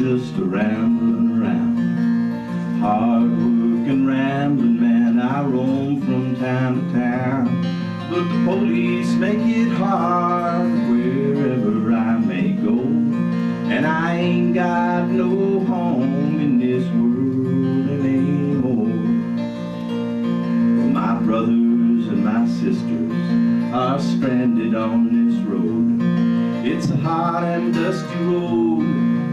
just a rambling around. Hard working, rambling man, I roam from town to town. But the police make it hard wherever I may go. And I ain't got no home in this world anymore. My brothers and my sisters are stranded on this road. It's a hot and dusty road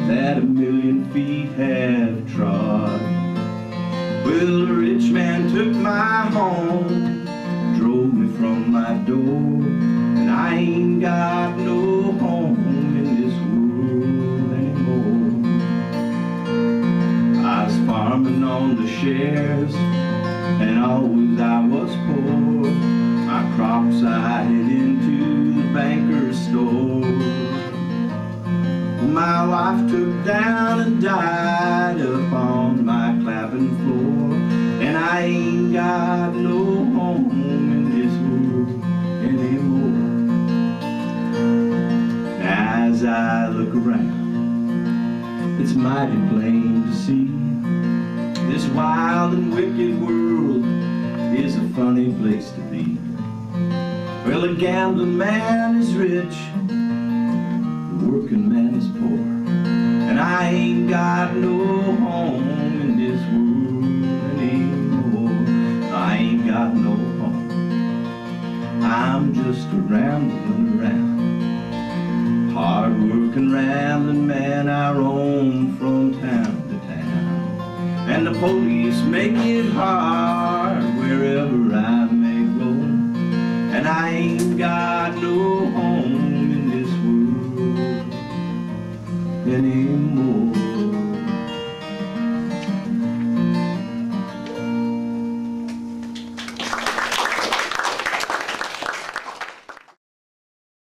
that a million feet have trod. Well, the rich man took my home, drove me from my door, and I ain't got no home in this world anymore. I was farming on the shares, and always I was wife took down and died upon my clapping floor, and I ain't got no home in this world anymore. As I look around, it's mighty plain to see this wild and wicked world is a funny place to be. Well, the gambling man is rich, the working man is poor, ain't got no home in this world anymore. I ain't got no home. I'm just a rambling around. Hard working, rambling man, I roam from town to town. And the police make it hard